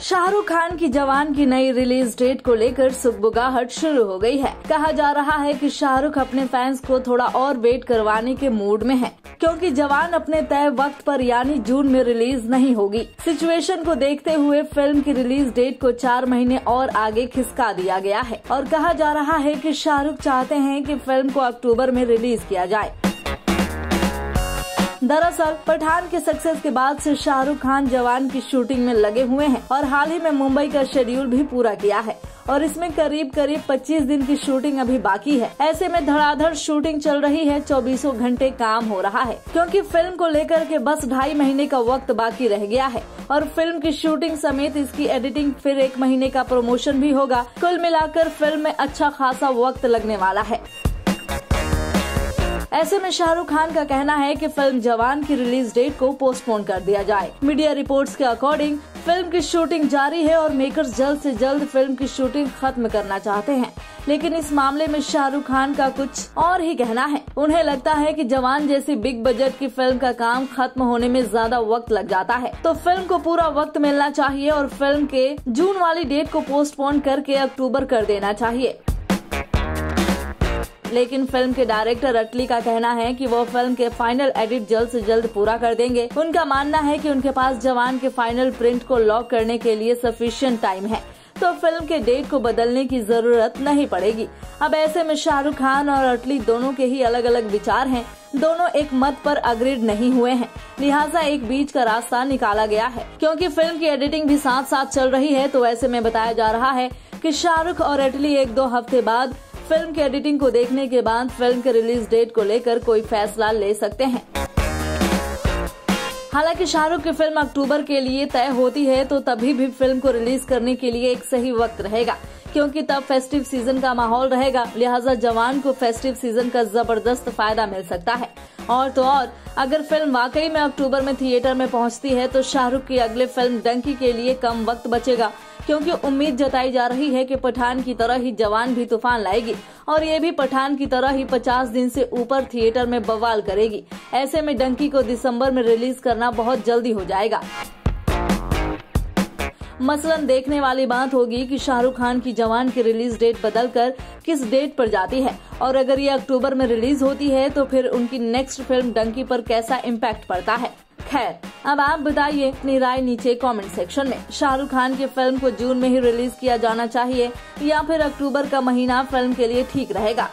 शाहरुख खान की जवान की नई रिलीज़ डेट को लेकर सुखबुगाहट शुरू हो गई है। कहा जा रहा है कि शाहरुख अपने फैंस को थोड़ा और वेट करवाने के मूड में है, क्योंकि जवान अपने तय वक्त पर यानी जून में रिलीज़ नहीं होगी। सिचुएशन को देखते हुए फ़िल्म की रिलीज़ डेट को चार महीने और आगे खिसका दिया गया है। और कहा जा रहा है कि शाहरुख चाहते हैं कि फ़िल्म को अक्टूबर में रिलीज़ किया जाए। दरअसल, पठान के सक्सेस के बाद से शाहरुख खान जवान की शूटिंग में लगे हुए हैं और हाल ही में मुंबई का शेड्यूल भी पूरा किया है। और इसमें करीब करीब 25 दिन की शूटिंग अभी बाकी है। ऐसे में धड़ाधड़ शूटिंग चल रही है, चौबीसों घंटे काम हो रहा है। क्योंकि फ़िल्म को लेकर के बस ढाई महीने का वक्त बाकी रह गया है। और फ़िल्म की शूटिंग समेत इसकी एडिटिंग फिर एक महीने का प्रमोशन भी होगा। कुल मिलाकर फ़िल्म में अच्छा खासा वक्त लगने वाला है। ऐसे में शाहरुख खान का कहना है कि फ़िल्म जवान की रिलीज़ डेट को पोस्टपोन कर दिया जाए। मीडिया रिपोर्ट्स के अकॉर्डिंग, फ़िल्म की शूटिंग जारी है और मेकर्स जल्द से जल्द फ़िल्म की शूटिंग खत्म करना चाहते हैं। लेकिन इस मामले में शाहरुख खान का कुछ और ही कहना है। उन्हें लगता है कि जवान जैसी बिग बजट की फ़िल्म का काम खत्म होने में ज़्यादा वक्त लग जाता है। तो फ़िल्म को पूरा वक्त मिलना चाहिए और फ़िल्म के जून वाली डेट को पोस्टपोन करके अक्टूबर कर देना चाहिए। लेकिन फ़िल्म के डायरेक्टर अटली का कहना है कि वो फ़िल्म के फाइनल एडिट जल्द से जल्द पूरा कर देंगे। उनका मानना है कि उनके पास जवान के फाइनल प्रिंट को लॉक करने के लिए सफिशियंट टाइम है। तो फ़िल्म के डेट को बदलने की ज़रूरत नहीं पड़ेगी। अब ऐसे में शाहरुख खान और अटली दोनों के ही अलग अलग विचार हैं। दोनों एक मत पर अग्रेड नहीं हुए हैं। लिहाजा एक बीच का रास्ता निकाला गया है। क्योंकि फ़िल्म की एडिटिंग भी साथ साथ चल रही है तो ऐसे में बताया जा रहा है कि शाहरुख और अटली एक दो हफ़्ते बाद फ़िल्म की एडिटिंग को देखने के बाद फ़िल्म के रिलीज़ डेट को लेकर कोई फैसला ले सकते हैं। हालाँकि शाहरुख की फ़िल्म अक्टूबर के लिए तय होती है तो तभी भी फ़िल्म को रिलीज़ करने के लिए एक सही वक्त रहेगा, क्योंकि तब फेस्टिव सीज़न का माहौल रहेगा। लिहाजा जवान को फेस्टिव सीज़न का ज़बरदस्त फ़ायदा मिल सकता है। और तो और, अगर फ़िल्म वाकई में अक्टूबर में थिएटर में पहुँचती है तो शाहरुख की अगले फ़िल्म डंकी के लिए कम वक्त बचेगा। क्योंकि उम्मीद जताई जा रही है कि पठान की तरह ही जवान भी तूफ़ान लाएगी और ये भी पठान की तरह ही 50 दिन से ऊपर थिएटर में बवाल करेगी। ऐसे में डंकी को दिसंबर में रिलीज़ करना बहुत जल्दी हो जाएगा। मसलन देखने वाली बात होगी कि शाहरुख खान की जवान की रिलीज़ डेट बदलकर किस डेट पर जाती है और अगर ये अक्टूबर में रिलीज़ होती है तो फिर उनकी नेक्स्ट फ़िल्म डंकी पर कैसा इम्पैक्ट पड़ता है। खैर अब आप बताइए अपनी राय नीचे कमेंट सेक्शन में। शाहरुख खान की फ़िल्म को जून में ही रिलीज़ किया जाना चाहिए, या फिर अक्टूबर का महीना फ़िल्म के लिए ठीक रहेगा?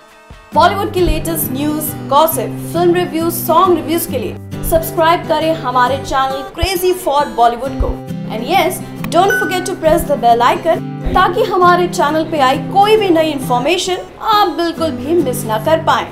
बॉलीवुड की latest news gossip film reviews song reviews के लिए सब्सक्राइब करें हमारे चैनल क्रेजी फॉर बॉलीवुड को। And yes don't forget to press the bell icon ताकि हमारे चैनल पे आई कोई भी नई इन्फॉर्मेशन आप बिल्कुल भी मिस ना कर पाएँ।